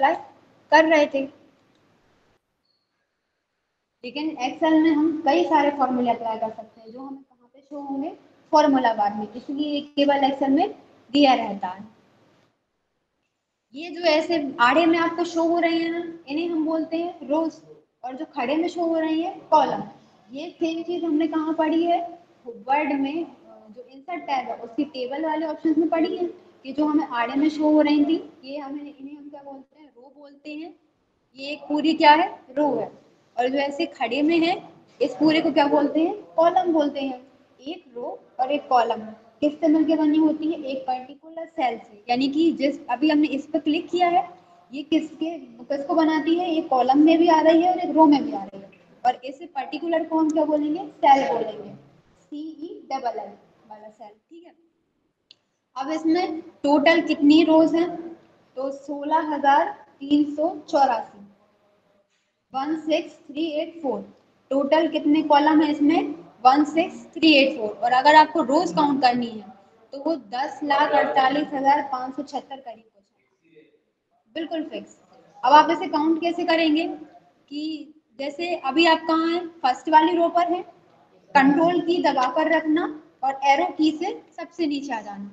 Apply कर रहे थे। लेकिन एक्सेल में हम कई सारे फॉर्मूले अप्लाई कर सकते हैं, जो हमें कहाँ पे शो होंगे फॉर्मूला बार में। इसलिए केवल एक्सेल में दिया रहता है। ये जो ऐसे आड़े में आपको शो हो रही है ना, इन्हें हम बोलते हैं रोज और जो खड़े में शो हो रही है कॉलम ये सेम चीज़ हमने कहाँ पढ़ी है? वर्ड में, जो इंसर्ट टैब है, उसकी टेबल वाले ऑप्शन में पढ़ी है कि जो हमें आड़े में शो हो रही थी, ये हमें, इन्हें हम क्या बोलते हैं? बोलते हैं, ये एक पूरी क्या है? रो है। और जो ऐसे खड़े में है, इस पूरे को क्या बोलते हैं? कॉलम बोलते हैं। एक रो और एक कॉलम। किससे मिलकर बनी होती है? एक पर्टिकुलर सेल से। यानी कि जिस, अभी हमने इस पर क्लिक किया है, ये किसके किसको बनाती है? ये कॉलम में भी आ रही है और एक रो में भी आ रही है। और इस पर्टिकुलर को हम क्या बोलेंगे? सेल बोलेंगे। सी ई डबल एल वाला सेल ठीक है? अब इसमें टोटल कितनी रोज हैं? तो सोलह हज़ार तीन सौ चौरासी। One six three eight four total कितने कॉलम है इसमें? One six three eight four और अगर आपको रोज काउंट करनी है तो वो दस लाख अड़तालीस हज़ार पाँच सौ छहत्तर करीब हो बिल्कुल फिक्स अब आप इसे काउंट कैसे करेंगे कि जैसे अभी आप कहाँ हैं? फ़र्स्ट वाली रो पर है। कंट्रोल की दबा कर रखना और एरो की से सबसे नीचे आ जाना।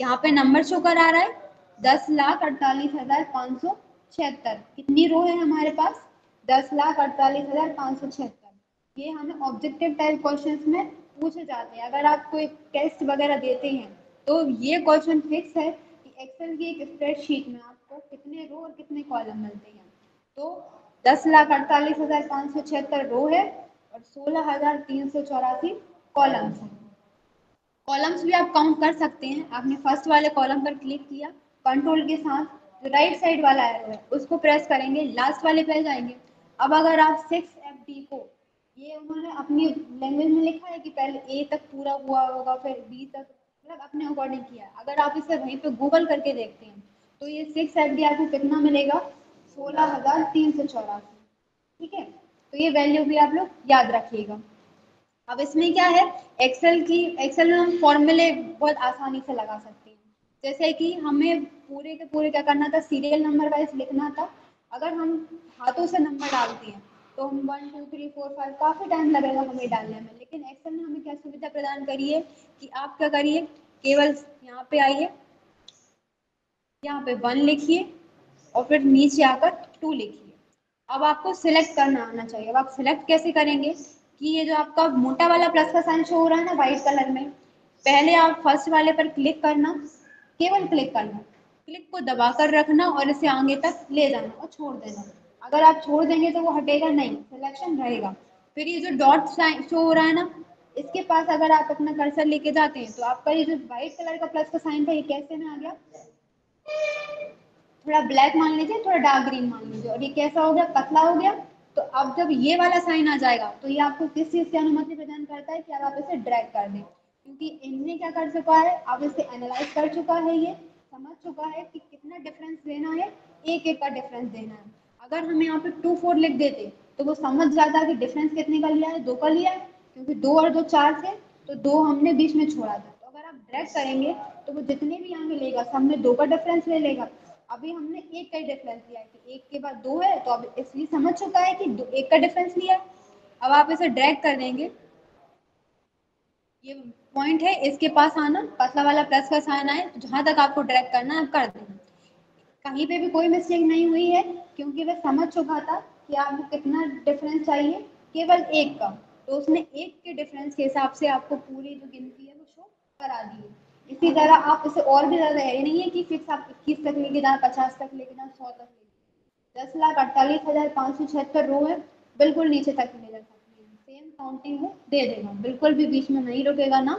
यहाँ पे नंबर शो कर आ रहा है। दस लाख अड़तालीस हज़ार पाँच सौ छिहत्तर। कितनी रो है हमारे पास? दस लाख अड़तालीस हज़ार पाँच सौ छिहत्तर। ये हमें ऑब्जेक्टिव टाइप क्वेश्चंस में पूछे जाते हैं। अगर आप कोई टेस्ट वगैरह देते हैं तो ये क्वेश्चन फिक्स है कि एक्सेल की एक स्प्रेडशीट में आपको कितने रो और कितने कॉलम मिलते हैं। तो दस लाख अड़तालीस हज़ार पाँच सौ छिहत्तर रो है और सोलह हज़ार तीन सौ चौरासी कॉलम्स हैं। कॉलम्स भी आप काउंट कर सकते हैं। आपने फ़र्स्ट वाले कॉलम पर क्लिक किया कंट्रोल के साथ जो राइट साइड वाला एरो है, उसको प्रेस करेंगे लास्ट वाले पे जाएँगे। अब अगर आप सिक्स एफ़ डी को, ये उन्होंने अपनी लैंग्वेज में लिखा है कि पहले ए तक पूरा हुआ होगा, फिर बी तक मतलब अपने अकॉर्डिंग किया। अगर आप इसे वहीं पे गूगल करके देखते हैं तो ये सिक्स एफ़ डी आपको कितना मिलेगा? सोलह हज़ार तीन सौ चौरासी। ठीक है? तो ये वैल्यू भी आप लोग याद रखिएगा। अब इसमें क्या है? एक्सेल की एक्सेल में हम फॉर्मूले बहुत आसानी से लगा सकते हैं। जैसे कि हमें पूरे के पूरे क्या करना था? सीरियल नंबर वाइज लिखना था। अगर हम हाथों से नंबर डालते हैं तो हम one two three four five काफ़ी टाइम लगेगा हमें डालने में। लेकिन एक्सेल ने हमें क्या सुविधा प्रदान करी है कि आप क्या करिए? केवल यहाँ पे आइए, यहाँ पे वन लिखिए और फिर नीचे आकर टू लिखिए। अब आपको सिलेक्ट करना आना चाहिए। अब आप सिलेक्ट कैसे करेंगे? कि ये जो आपका मोटा वाला प्लस का साइन शो हो रहा है ना व्हाइट कलर में, पहले आप फ़र्स्ट वाले पर क्लिक करना। केवल क्लिक करना। क्लिक को दबा कर रखना और इसे आगे तक ले जाना और छोड़ देना। अगर आप छोड़ देंगे तो वो हटेगा नहीं सिलेक्शन रहेगा। फिर ये जो डॉट शो हो रहा है ना, इसके पास अगर आप अपना कर्सर लेके जाते हैं तो आपका ये जो व्हाइट कलर का प्लस का साइन था, ये कैसे में आ गया? थोड़ा ब्लैक मान लीजिए, थोड़ा डार्क ग्रीन मान लीजिए। और ये कैसा हो गया? पतला हो गया। तो अब जब ये वाला साइन आ जाएगा तो ये आपको किस चीज़ की अनुमति प्रदान करता है कि आप इसे ड्रैग कर दें। क्योंकि इनने क्या कर चुका है? अब इसे एनालाइज कर चुका है ये, समझ चुका है कि कितना डिफरेंस देना है, एक एक का डिफरेंस देना है। अगर हम यहाँ पे टू फोर लिख देते तो वो समझ जाता कि डिफरेंस कितने का लिया है, दो का लिया है, क्योंकि दो और दो चार थे तो दो हमने बीच में छोड़ा था। तो अगर आप ड्रैग करेंगे तो वो जितने भी यहाँ मिलेगा सब में दो का डिफरेंस ले लेगा। अभी हमने एक का ही डिफरेंस लिया है कि एक के बाद दो है तो अब इसलिए समझ चुका है कि दो, एक का डिफरेंस लिया। अब आप इसे ड्रैग कर देंगे ये पॉइंट है, इसके पास आना, पतला वाला प्लस का साइन आए, जहाँ तक आपको ड्रैग करना है, आप कर देना। कहीं पे भी कोई मिस्टेक नहीं हुई है, क्योंकि वह समझ चुका था कि आपको कितना डिफरेंस चाहिए, केवल एक का। तो उसने एक के डिफरेंस के हिसाब से आपको पूरी जो गिनती है, वो शो करा दी है। इसी तरह आप इसे और भी ज़्यादा ये नहीं है कि फिक्स आप इक्कीस तक लेके जाए पचास तक लेके जाए सौ तक लेके दस लाख अड़तालीस हज़ार पाँच सौ छिहत्तर रो है, बिल्कुल नीचे तक हैं सेम काउंटिंग वो दे देगा बिल्कुल भी बीच में नहीं रुकेगा ना,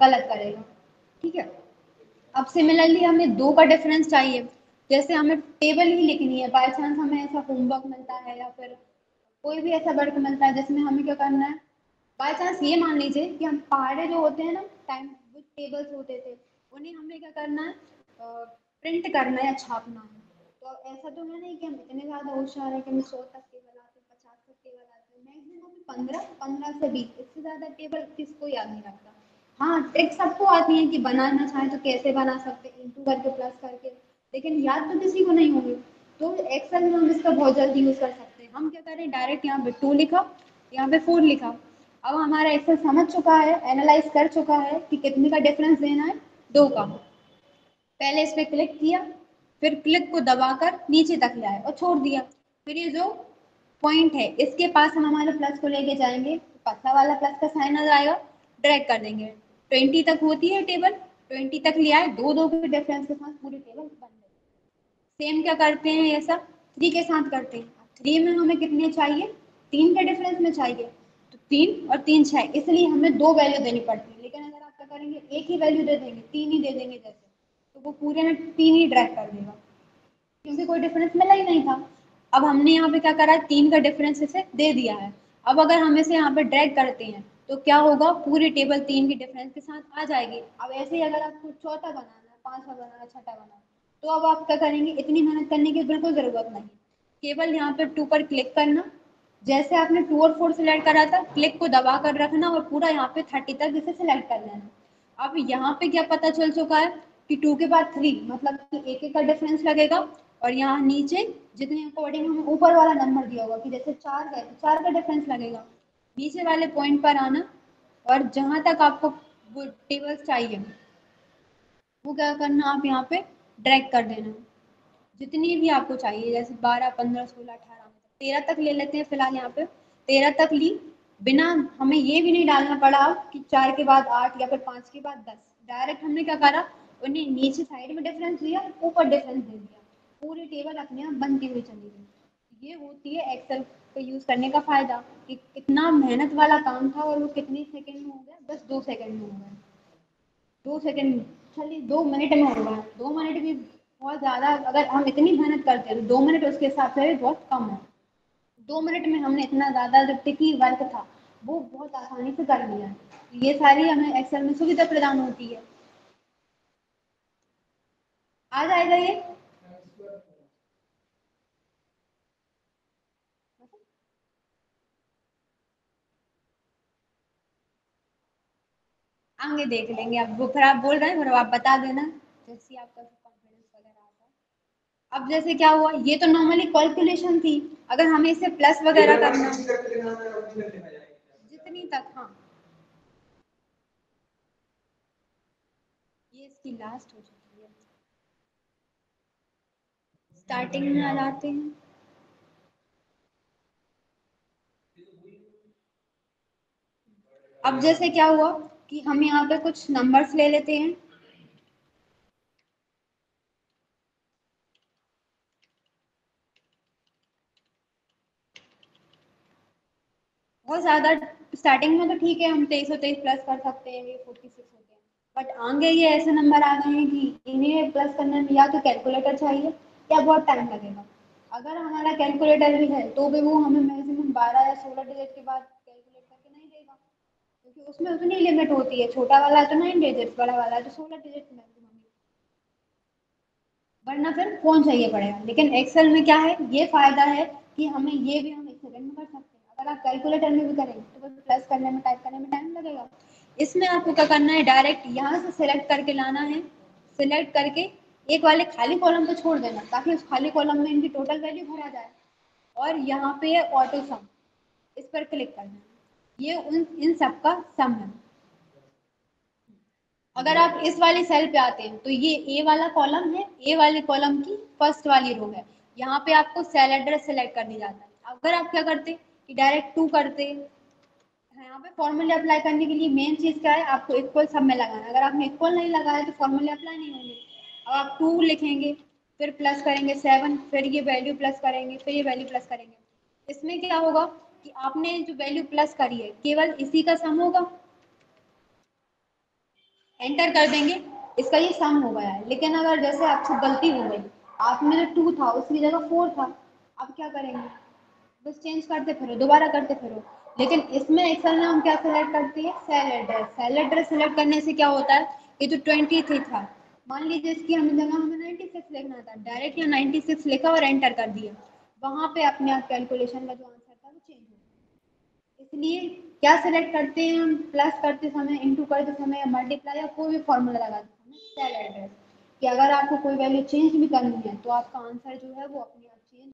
गलत करेगा। ठीक है? अब सिमिलरली हमें दो का डिफरेंस चाहिए। जैसे हमें टेबल ही लिखनी है बाय चांस हमें ऐसा होमवर्क मिलता है या फिर कोई भी ऐसा वर्क मिलता है जिसमें हमें क्या करना है? बाय चांस ये मान लीजिए कि हम पहाड़े जो होते हैं ना टाइम टेबल्स होते थे, उन्हें हमें क्या करना है? प्रिंट करना है या छापना है। तो ऐसा तो है नहीं कि हम इतने ज़्यादा होशियार है कि हमें सौ तक टेबल आते हैं पचास तक टेबल आते हैं मैक्सिमम पंद्रह पंद्रह से बीस, इससे ज़्यादा टेबल किसको याद नहीं रखता? हाँ ट्रिक सबको आती है कि बनाना चाहे तो कैसे बना सकते इंटू करके प्लस करके। लेकिन याद तो किसी को नहीं होगी। तो एक्सेल में हम इसका बहुत जल्दी यूज़ कर सकते हैं। हम क्या करें डायरेक्ट यहाँ पे टू लिखा, यहाँ पे फोर लिखा। अब हमारा एक्सेल समझ चुका है एनालाइज कर चुका है कि कितने का डिफरेंस देना है, दो का। पहले इस पर क्लिक किया, फिर क्लिक को दबाकर नीचे तक ले और छोड़ दिया। फिर ये जो पॉइंट है। इसके पास हम हमारे प्लस को लेके जाएँगे पतला वाला प्लस का साइन आ जाएगा ड्रैग कर देंगे। ट्वेंटी तक होती है टेबल, ट्वेंटी तक ले आए दो दो के डिफरेंस के साथ पूरी टेबल बन गई सेम क्या करते हैं ये सब? थ्री के साथ करते हैं। थ्री में हमें कितने चाहिए? तीन के डिफरेंस में चाहिए। तो तीन और तीन छः इसलिए हमें दो वैल्यू देनी पड़ती है। लेकिन अगर आप क्या करेंगे, एक ही वैल्यू दे देंगे, तीन ही दे देंगे जैसे तो वो पूरे में तीन ही ड्रैग कर देगा। क्योंकि कोई डिफरेंस मिला ही नहीं था। अब हमने यहाँ पे क्या करा है? तीन का डिफरेंस इसे दे दिया है। अब अगर हम इसे यहाँ पे ड्रैग करते हैं तो क्या होगा? पूरी टेबल तीन की डिफरेंस के साथ आ जाएगी। अब ऐसे ही अगर आपको चौथा बनाना है, पांचवा बनाना है, छठा बनाना तो अब आप क्या करेंगे? इतनी मेहनत करने की बिल्कुल ज़रूरत नहीं। केवल यहाँ पे टू पर क्लिक करना। जैसे आपने टू और फोर सिलेक्ट करा था क्लिक को दबा कर रखना और पूरा यहाँ पे थर्टी तक इसे सिलेक्ट कर लेना। अब यहाँ पे क्या पता चल चुका है कि टू के बाद थ्री मतलब कि एक एक का डिफरेंस लगेगा। और यहाँ नीचे जितने अकॉर्डिंग हमें ऊपर वाला नंबर दिया होगा कि जैसे चार है तो चार का डिफरेंस लगेगा। नीचे वाले पॉइंट पर आना और जहाँ तक आपको वो टेबल्स चाहिए, वो क्या करना, आप यहाँ पे ड्रैग कर देना। जितनी भी आपको चाहिए, जैसे बारह, पंद्रह, सोलह, अठारह, तेरह तक ले लेते हैं फ़िलहाल यहाँ पे। तेरह तक ली, बिना हमें ये भी नहीं डालना पड़ा कि चार के बाद आठ या फिर पाँच के बाद दस। डायरेक्ट हमने क्या करा, उन्हें नीचे साइड में डिफरेंस दिया ऊपर डिफरेंस दे दिया। पूरी टेबल अपने आप बनती हुई चली गई। ये होती है एक्सेल का यूज़ करने का फ़ायदा कि कितना मेहनत वाला काम था और वो कितने सेकंड में हो गया? बस दो सेकंड में हो गया। दो सेकंड चलिए दो मिनट में हो गया। दो मिनट भी बहुत ज़्यादा अगर हम इतनी मेहनत करते हैं तो दो मिनट उसके हिसाब से बहुत कम है। दो मिनट में हमने इतना ज़्यादा जो टिकी वर्क था, वो बहुत आसानी से कर लिया। ये सारी हमें एक्सेल में सुविधा प्रदान होती है। आ जाएगा ये? आगे देख लेंगे। अब वो फिर आप बोल रहे हैं फिर आप बता देना जैसे आपका कॉन्फिडेंस वगैरह आता अब जैसे क्या हुआ ये तो नॉर्मली कैलकुलेशन थी। अगर हमें इसे प्लस वगैरह करना जितनी तक हाँ। ये इसकी लास्ट हो चुकी है। स्टार्टिंग में आ जाते हैं। अब जैसे क्या हुआ कि हम यहाँ पे कुछ नंबर्स ले लेते हैं। बहुत ज़्यादा स्टार्टिंग में तो ठीक है, हम तेईस और तेईस प्लस कर सकते हैं, ये फोर्टी सिक्स होते हैं बट आगे ये ऐसे नंबर आ गए हैं कि इन्हें प्लस करने में या तो कैलकुलेटर चाहिए, या बहुत टाइम लगेगा। अगर हमारा कैलकुलेटर भी है तो भी वो हमें मैक्सिमम बारह या सोलह डिजिट के बाद कैलकुलेट करके नहीं देगा क्योंकि उसमें उतनी लिमिट होती है। छोटा वाला तो नाइन डिजिट बड़ा वाला तो सोलह डिजिट वरना फिर फ़ोन चाहिए पड़ेगा लेकिन एक्सेल में क्या है? ये फ़ायदा है कि हमें ये भी हम एक सेकंड में कर सकते हैं। अगर आप कैलकुलेटर में भी करेंगे तो बस प्लस करने में टाइप करने में टाइम लगेगा। इसमें आपको क्या करना है? डायरेक्ट यहाँ से सिलेक्ट करके लाना है। सिलेक्ट करके एक वाले खाली कॉलम को छोड़ देना, ताकि उस खाली कॉलम में इनकी टोटल वैल्यू भरा जाए। और यहाँ पे ऑटो सम इस पर क्लिक करना। ये उन, इन सब का सम है। अगर आप इस वाली सेल पे आते हैं तो ये ए वाला कॉलम है ए वाले कॉलम की फ़र्स्ट वाली रो है। यहाँ पे आपको सेल एड्रेस सेलेक्ट करने जाता है। अगर आप क्या करते कि डायरेक्ट टू करते यहाँ पे फॉर्मूले अप्लाई करने के लिए मेन चीज़ क्या है? आपको इक्वल सब में लगाना अगर आपने इक्वल नहीं लगाया तो फॉर्मूले अप्लाई नहीं होंगे। अब आप टू लिखेंगे, फिर प्लस करेंगे सेवन फिर ये वैल्यू प्लस करेंगे, फिर ये वैल्यू प्लस करेंगे। इसमें क्या होगा? कि आपने जो वैल्यू प्लस करी है, केवल इसी का सम होगा? एंटर कर देंगे, इसका ये सम हो गया है। लेकिन अगर जैसे आपसे गलती हो गई, आपने जो टू था, उसकी जगह फोर था, अब क्या करेंगे? बस चेंज करते फिरो, दोबारा करते फिरो। लेकिन इसमें एक्सेल में हम क्या सेलेक्ट करते हैं? Cell address cell address select करने से क्या होता है? ये तो ट्वेंटी थ्री था, मान लीजिए इसकी हमें जगह हमें नाइन्टी सिक्स लिखना था। डायरेक्ट यहाँ नाइन्टी सिक्स लिखा और एंटर कर दिया। वहाँ पे अपने आप कैलकुलेशन का जो चेंज इसलिए क्या सेलेक्ट करते हैं हम? प्लस करते समय इंटू करते समय मल्टीप्लाई या कोई भी फॉर्मूला लगाते समय सेल एड्रेस कि अगर आपको कोई वैल्यू चेंज भी करनी है तो आपका आंसर जो है वो अपने